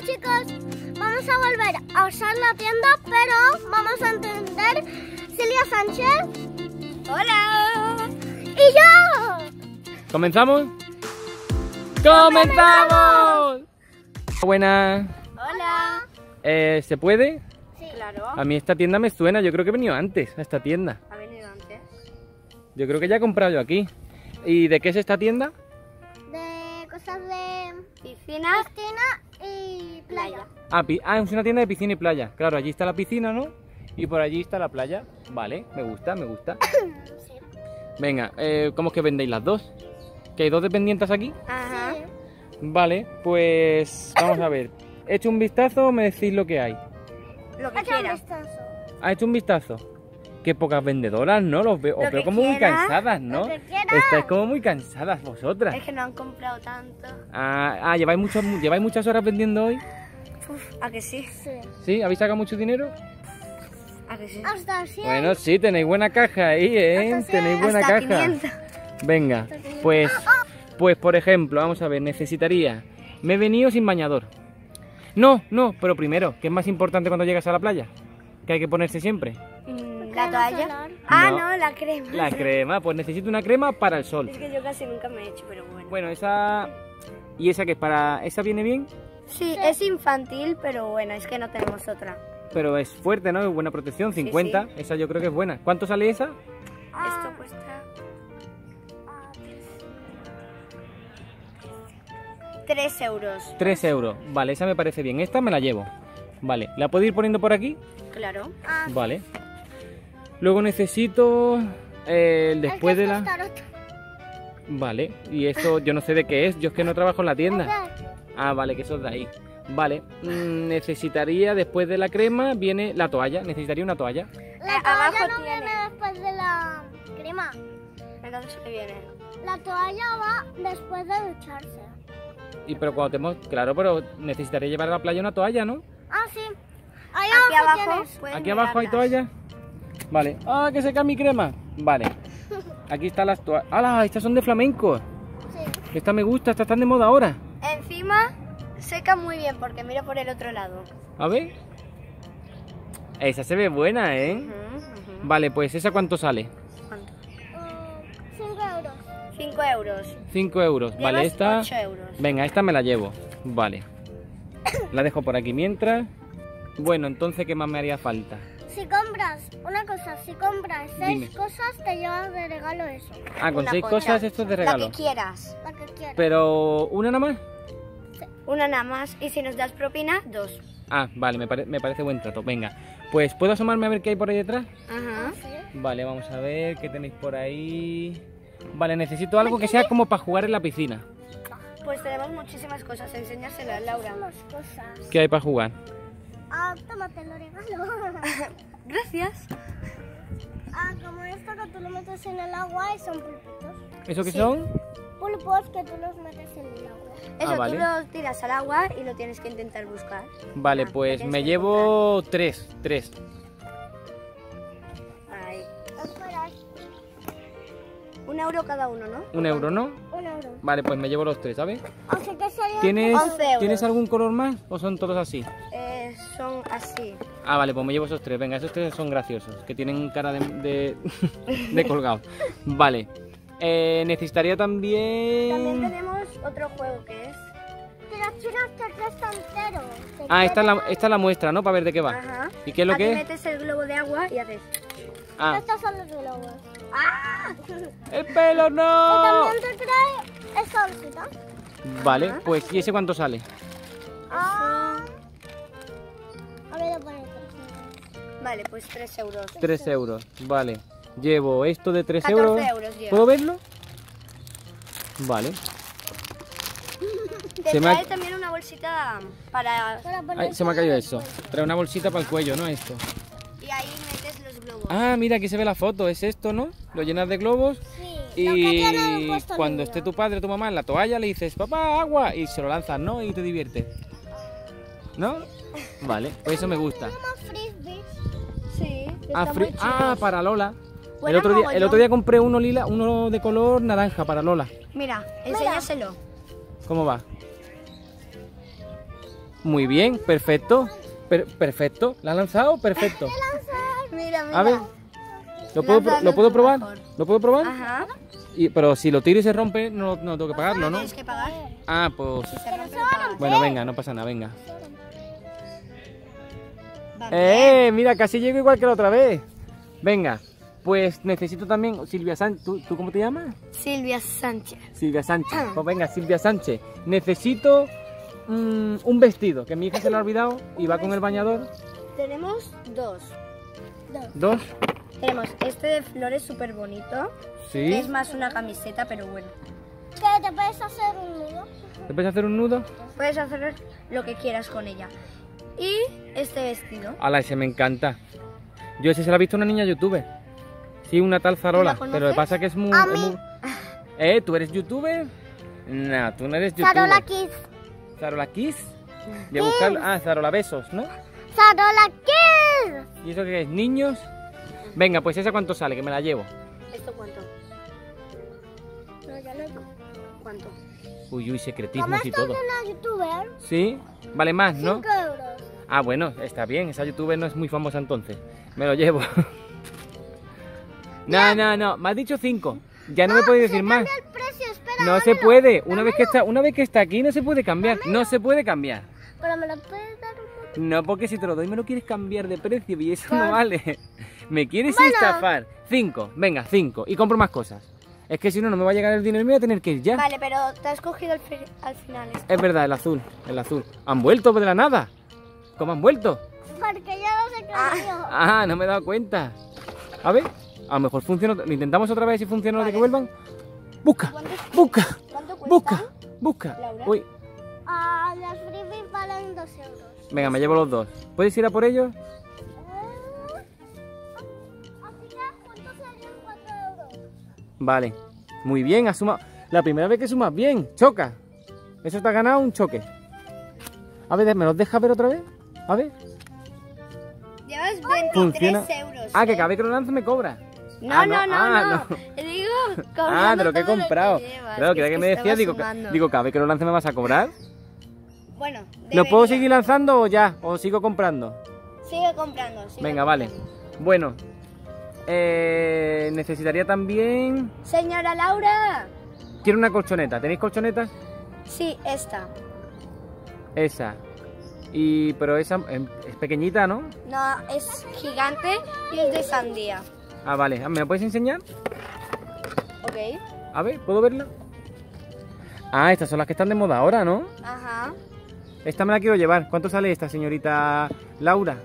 Hola chicos, vamos a volver a usar la tienda, pero vamos a entender Celia Sánchez. Hola. Y yo. ¿Comenzamos? ¡Comenzamos! Buenas. Hola. Eh, ¿Se puede? Sí. Claro, A mí esta tienda me suena, yo creo que he venido antes a esta tienda. ha venido antes. Yo creo que ya he comprado yo aquí. ¿Y de qué es esta tienda? De cosas de Piscina, piscina y playa. Ah, pi- ah, es una tienda de piscina y playa. Claro, allí está la piscina, ¿no? Y por allí está la playa. Vale, me gusta, me gusta. Sí. Venga, eh, ¿cómo es que vendéis las dos? ¿Que hay dos dependientes aquí? Ajá. Sí. Vale, pues vamos a ver. He hecho un vistazo, me decís lo que hay. Lo que quieras. vistazo. ¿Ha hecho un vistazo? Qué pocas vendedoras, ¿no? Los veo, os Lo veo como muy cansadas, ¿no? Estáis como muy cansadas vosotras. Es que no han comprado tanto. Ah, ah, ¿lleváis, muchos, ¿lleváis muchas horas vendiendo hoy? Uf, ¿a que sí? Sí. ¿Sí? ¿Habéis sacado mucho dinero? ¿A que sí? Hasta 100. Bueno, sí, tenéis buena caja ahí, ¿eh? Hasta Tenéis buena Hasta caja. 500. Venga, pues, pues por ejemplo, vamos a ver, necesitaría... Me he venido sin bañador. No, no, pero primero, ¿qué es más importante cuando llegas a la playa? ¿Qué hay que ponerse siempre? Mm, ¿La toalla? solar. Ah, No. no, la crema. La crema, pues necesito una crema para el sol. Es que yo casi nunca me he hecho, pero bueno. Bueno, esa... ¿Y esa que es para...? ¿Esa viene bien? Sí, es infantil, pero bueno, es que no tenemos otra. Pero es fuerte, ¿no? Es buena protección, 50. Esa yo creo que es buena. ¿Cuánto sale esa? Ah, Esto cuesta ah, 3 euros. 3 euros. Vale, esa me parece bien. Esta me la llevo. Vale, ¿la puedo ir poniendo por aquí? Claro. ah, Vale. Luego necesito... eh, el después de la... Vale, y esto yo no sé de qué es. Yo es que no trabajo en la tienda. Ese. Ah, vale, que eso es de ahí. Vale, mm, necesitaría después de la crema viene la toalla. Necesitaría una toalla. La Eh, abajo toalla no tiene. viene después de la crema. Entonces, ¿qué viene? La toalla va después de ducharse. Y pero cuando tenemos... Claro, pero necesitaría llevar a la playa una toalla, ¿no? Ah, sí. Ahí Aquí abajo, abajo, Aquí abajo hay toalla. Vale. Ah, que seca mi crema. Vale. Aquí están las toallas. ¡Hala! Estas son de flamenco. Sí. Esta me gusta, estas están de moda ahora. Encima, seca muy bien porque mira por el otro lado. A ver. Esa se ve buena, ¿eh? Vale, pues esa cuánto sale? ¿Cuánto? 5 euros. 5 euros. 5 euros. Vale, esta... 8 euros. Venga, esta me la llevo. Vale. La dejo por aquí mientras. Bueno, entonces, ¿qué más me haría falta? Si compras, una cosa, si compras 6 Dime. cosas, te llevas de regalo eso. Ah, con Una seis cosa. cosas esto es de La regalo. que quieras. La que quieras. Pero, ¿una nada más? Una nada más. Y si nos das propina, dos. Ah, vale, me, pare- me parece buen trato. Venga, pues ¿puedo asomarme a ver qué hay por ahí detrás? Ajá. Sí. Vale, vamos a ver qué tenéis por ahí. Vale, necesito algo que sea como para jugar en la piscina. Pues tenemos muchísimas cosas. Enséñaselas, Laura. Las cosas. ¿Qué hay para jugar? Ah, tómate el regalo. Gracias. ah, como esto que tú lo metes en el agua y son pulpitos. ¿Eso qué Sí. son? Pulpos que tú los metes en el agua. Eso, Ah, vale. tú lo tiras al agua y lo tienes que intentar buscar. Vale, Ah, pues me llevo tres, tres. Ahí. Un euro cada uno, ¿no? Un euro, ¿no? un euro. Vale, pues me llevo los tres, ¿sabes? Que sería... ¿Tienes, 11 euros. ¿Tienes algún color más o son todos así? Son así. Ah, vale, pues me llevo esos tres. Venga, esos tres son graciosos, que tienen cara de, de, de colgado. Vale. Eh, necesitaría también... También tenemos otro juego que es. Pero quiero que cuesta entero. ¿Te Ah, esta es, la, esta es la muestra, ¿no? Para ver de qué va. Ajá. ¿Y qué es lo Aquí que es? metes el globo de agua y haces. Ah, Estos son los globos. ¡Ah! ¡el pelo Y no! también te trae esta bolsita. Vale, pues ¿y ese cuánto sale? Ah. Vale, pues 3 euros. 3 euros, vale. Llevo esto de 3 14 euros. ¿Puedo verlo? Vale. Te Se me ha- también una bolsita para. Para Ay, ponerse se me ha caído eso. Trae una bolsita para el cuello, ¿no? Esto. Y ahí metes los globos. Ah, mira, aquí se ve la foto. Es esto, ¿no? Lo llenas de globos. Sí, Y cuando esté tu padre o tu mamá en la toalla, le dices, papá, agua. Y se lo lanzas, ¿no? Y te diviertes. ¿No? Vale, pues eso me gusta. Sí. Ah, ah, para Lola. El otro, día, el otro día compré uno lila, uno de color naranja para Lola. Mira, enséñaselo. ¿Cómo va? Muy bien, perfecto. Per- perfecto. ¿La has lanzado? Perfecto. Mira, mira. A ver. ¿Lo puedo, pro- ¿lo puedo probar? mejor. ¿Lo puedo probar? Ajá. Y, pero si lo tiro y se rompe, no, no tengo que pagarlo, ¿no? Tienes que pagar. Ah, pues... Si se rompe, lo pagas. Bueno, venga, no pasa nada, venga. ¡Eh! Mira, casi llego igual que la otra vez. Venga, pues necesito también... Silvia Sánchez, ¿tú, tú cómo te llamas? Silvia Sánchez. Silvia Sánchez. Pues venga, Silvia Sánchez. Necesito mm, un vestido, que mi hija se lo ha olvidado y va con el bañador. Tenemos dos. Dos. Tenemos este de flores súper bonito. Sí. Es más una camiseta, pero bueno. Que te puedes hacer un nudo. ¿Te puedes hacer un nudo? Puedes hacer lo que quieras con ella. Y este vestido. Ala, ese me encanta. Yo ese se lo ha visto una niña youtuber. Sí, una tal Zarola. Pero lo que pasa es que es muy... A es mí. muy- ¿Eh? ¿Tú eres youtuber? No, tú no eres youtuber. Zarola Kiss. Zarola Kiss. De buscar... Ah, Zarola Besos, ¿no? Zarola Kiss. ¿Y eso qué es? ¿Niños? Venga, pues esa cuánto sale, que me la llevo. ¿Esto cuánto? No, ya no. ¿Cuánto? Uy, uy, secretismos y todo. una youtuber, ¿Sí? Vale más, ¿no? 5 euros. Ah, bueno, está bien. Esa youtuber no es muy famosa entonces. Me lo llevo. no, no, no. Me has dicho cinco. Ya no me puedes decir más. Cambia el precio, espera. No se puede. Una vez que está, una vez que está aquí no se puede cambiar. No se puede cambiar. Pero me lo puedes dar un. No, porque si te lo doy me lo quieres cambiar de precio y eso no vale. Me quieres Bueno. estafar. Cinco, venga, cinco. Y compro más cosas. Es que si no, no me va a llegar el dinero y me voy a tener que ir ya. Vale, pero te has cogido al, fi- al final esto. Es verdad, el azul, el azul. ¿Han vuelto de la nada? ¿Cómo han vuelto? Porque ya no se cambió. Ah, no me he dado cuenta. A ver, a lo mejor funciona. Lo intentamos otra vez si funciona lo de que vuelvan. Busca, busca, busca, busca. Laura? Uy, Ah, las valen 2 euros. venga, me llevo los dos. ¿Puedes ir a por ellos? Vale. Muy bien, has sumado. La primera vez que sumas bien. Choca. Eso te ha ganado un choque. A ver, ¿me los deja ver otra vez? A ver. Llevas 23 Funciona. euros. Ah, que ¿eh? cada vez que lo lance me cobra. No, Ah, no, no, ah, no. Te digo, Ah, de lo que he comprado. llevas, Claro, que era que me decía, estaba digo, digo, cada vez que lo lance me vas a cobrar. Bueno, ¿Lo puedo debería. seguir lanzando o ya? ¿O sigo comprando? Sigue comprando. sigue Venga, vale. Bueno, eh, necesitaría también... Señora Laura. Quiero una colchoneta. ¿Tenéis colchonetas? Sí, esta. Esa. Y, pero esa em, es pequeñita, ¿no? No, es gigante y es de sandía. Ah, vale. ¿Me la puedes enseñar? Ok. A ver, ¿puedo verla? Ah, estas son las que están de moda ahora, ¿no? Ajá. Esta me la quiero llevar. ¿Cuánto sale esta, señorita Laura?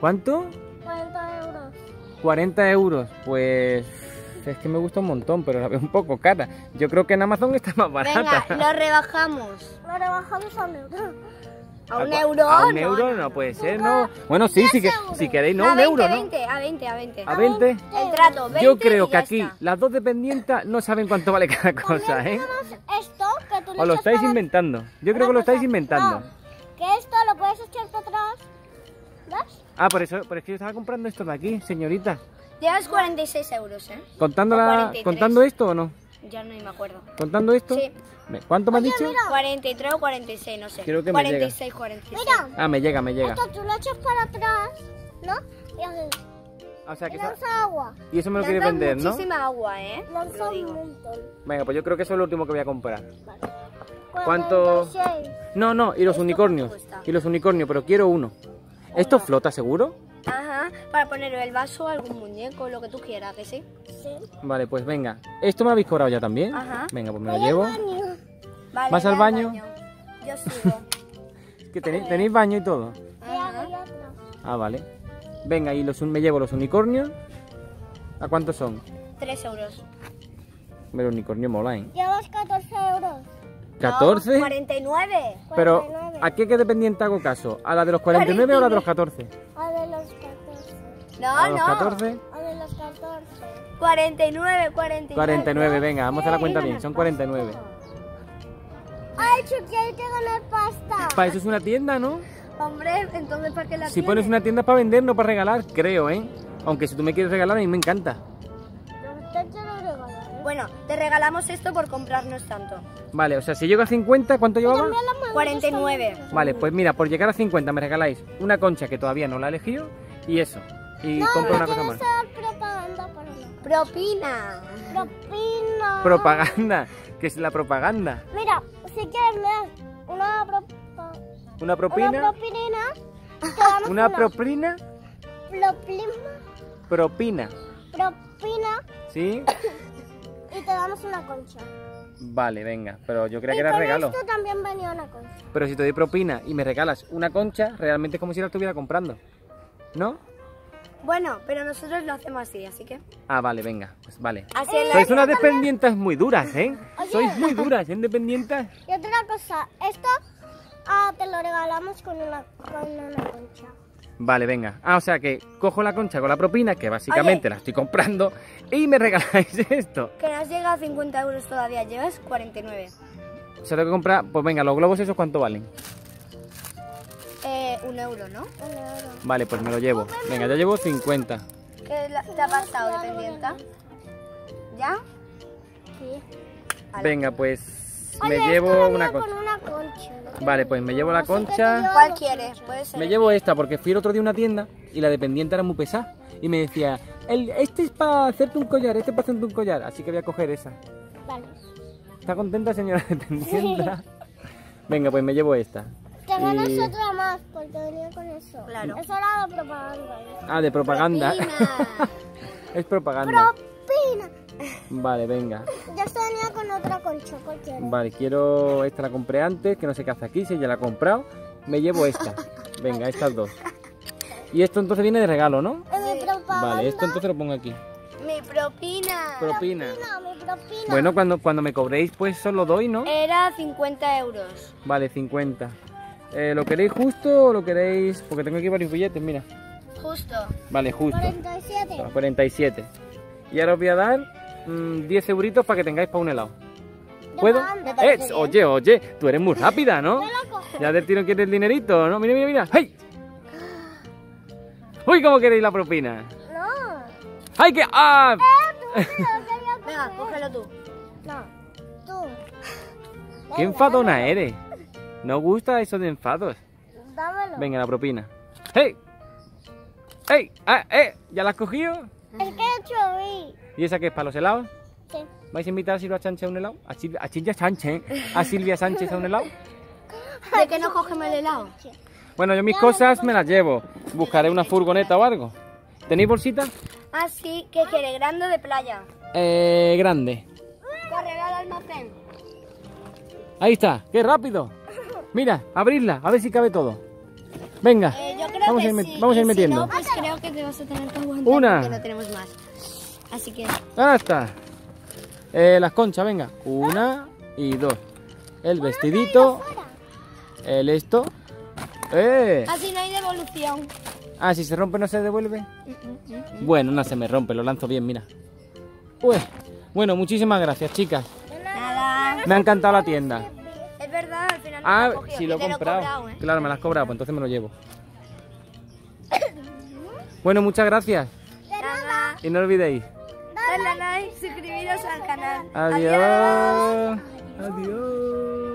¿Cuánto? 40 euros. 40 euros. Pues es que me gusta un montón, pero la veo un poco cara. Yo creo que en Amazon está más barata. Venga, lo rebajamos. Lo rebajamos a un euro. ¿A un cu- euro? A un euro no, puede ser, no. Bueno, sí, sí que, si queréis, no, a un 20, euro, ¿no? 20, a 20, a 20. A 20. El trato, 20 Yo creo que aquí está. las dos dependientes no saben cuánto vale cada cosa, ¿eh? Esto que tú le O lo estáis para- inventando. Yo creo que lo estáis cosa, inventando. no, que esto lo puedes echar para atrás. ¿Ves? Ah, por eso, por eso yo estaba comprando esto de aquí, señorita. Llevas 46 euros, ¿eh? ¿Contando, la, 43. ¿Contando esto o no? Ya no me acuerdo. ¿Contando esto? Sí. ¿Cuánto me has dicho? 43 o 46, no sé. Creo que me 46, 46. Mira, Ah, me llega, me llega. esto tú lo echas para atrás, ¿no? Y así. O sea, que esa- lanza agua. Y eso me lo quieres vender, ¿no? muchísima agua, ¿eh? Lanza un montón. Venga, pues yo creo que eso es lo último que voy a comprar. Vale. ¿Cuánto? 46. No, no, y los ¿Esto unicornios. Y los unicornios, pero quiero uno. ¿Esto flota seguro? Ajá, para poner el vaso, algún muñeco, lo que tú quieras, que sí. Sí. Vale, pues venga. ¿Esto me lo habéis cobrado ya también? Ajá. Venga, pues me lo Voy al llevo. baño. Vale, ¿Vas al baño? Yo sigo. Que tenéis, tenéis baño y todo. Voy a- voy a atrás. Ah, vale. Venga, y los, me llevo los unicornios. ¿A cuántos son? 3 euros. Pero el unicornio mola, ¿eh? Llevas 14 euros. ¿14? No, 49. Pero, 49. ¿A qué que dependiente hago caso? ¿A la de los 49 o a la de los 14? A de los 14. No, ¿A los no. 14? A de los 14. 49, 49. 49, venga, vamos a hacer la cuenta bien. Son 49. Ay, Chucky, hay que ganar pasta. Para eso es una tienda, ¿no? Hombre, entonces ¿para qué la Si pones tienes? una tienda para vender, no para regalar, creo, ¿eh? Aunque si tú me quieres regalar, a mí me encanta. Bueno, Te regalamos esto por comprarnos tanto. Vale, o sea, si llego a 50, ¿cuánto llevaba? También las madres 49. están- Vale, pues mira, por llegar a 50 me regaláis una concha que todavía no la he elegido y eso. Y No, compro no una cosa más. hacer propaganda para. Propina. Propina. Propaganda, que es la propaganda. Mira, si quieres me das una propa- Una una propina, propina, te damos una propina, propina, propina, propina ¿sí? Y te damos una concha. Vale, venga, pero yo creía y que era con regalo. esto también venía una concha. Pero si te doy propina y me regalas una concha, realmente es como si la estuviera comprando. ¿No? Bueno, pero nosotros lo hacemos así, así que. Ah, vale, venga, pues vale. Así es la Sois unas dependientes muy duras, ¿eh? Oye. Sois muy duras, ¿eh? Dependientes. Y otra cosa, esto ah, te lo regalamos con una, con una concha. Vale, venga. Ah, o sea que cojo la concha con la propina, que básicamente Oye. la estoy comprando, y me regaláis esto. Que no has llegado a 50 euros todavía, llevas 49. O sea, tengo que comprar, pues venga, los globos esos cuánto valen. Eh, un euro, ¿no? Un euro. Vale, pues me lo llevo. Venga, ya llevo 50. ¿Qué la- te ha pasado, dependienta? ¿Ya? Sí. Venga, pues me llevo una con concha. una concha. Vale, pues me llevo la concha. ¿Cuál quieres? Puede ser. Me llevo esta porque fui el otro día a una tienda y la dependiente era muy pesada. Y me decía, el, este es para hacerte un collar, este es para hacerte un collar. Así que voy a coger esa. Vale. ¿Está contenta, señora dependienta? Venga, pues me llevo esta. Te ganas Y- otra más porque venía con eso. Claro. Eso era de propaganda. Ah, de propaganda. Es propaganda. Propina. Vale, venga. Ya se venía con otra concha cualquiera. Vale, quiero. Esta la compré antes, que no sé qué hace aquí, si ya la he comprado. Me llevo esta. Venga, estas dos. Y esto entonces viene de regalo, ¿no? Propaganda. Vale, esto entonces lo pongo aquí. Mi propina. Propina. No, mi propina. Bueno, cuando, cuando me cobréis, pues os lo doy, ¿no? Era 50 euros. Vale, 50. Eh, ¿Lo queréis justo o lo queréis...? Porque tengo aquí varios billetes, mira. Justo. Vale, justo. 47. Toma, 47. Y ahora os voy a dar mm, 10 euritos para que tengáis para un helado. ¿Puedo? Eh, oye, oye, tú eres muy rápida, ¿no? Ya del tiro quieres el dinerito, ¿no? Mira, mira, mira. ¡Hey! ¡Uy, cómo queréis la propina! No. ¡Ay, que... ¡Ah! Tú lo querías Venga, cógelo tú. No. Tú. ¡Qué enfadona eres! No gusta eso de enfados. Dámelo. Venga, la propina. ¡Hey! ¡Hey! ¡Ah, eh! ¿Ya la has cogido? Es que. ¿Y esa qué es para los helados? Sí. ¿Vais a invitar a Silvia Sánchez a un helado? ¿A, Sil- a Silvia Sánchez? ¿A Silvia Sánchez a un helado? ¿De qué no cogemos el helado? Bueno, yo mis cosas me las llevo. Buscaré una furgoneta o algo. ¿Tenéis bolsita? Así que quiere grande de playa. Eh, grande. Correr al almacén. Ahí está. ¡Qué rápido! Mira, abrirla, a ver si cabe todo. Venga, Eh, yo creo vamos, que a ir, sí. vamos a ir metiendo. Si no, pues que te vas a tener que aguantar Una. porque no tenemos más. Así que Ah, está. Eh, las conchas, venga. Una y dos. El vestidito. El esto. ¡Eh! así no hay devolución. Ah, si se rompe no se devuelve. Bueno, no se me rompe, lo lanzo bien, mira. Uy. Bueno, muchísimas gracias, chicas. Nada. Me ha encantado la tienda. Es verdad, al final no Ah, lo he sí, lo comprado. cobrado, ¿eh? Claro, me lo has cobrado, pues entonces me lo llevo. Bueno, muchas gracias. Y no olvidéis. Dale a like, suscribiros al canal. Adiós. Adiós.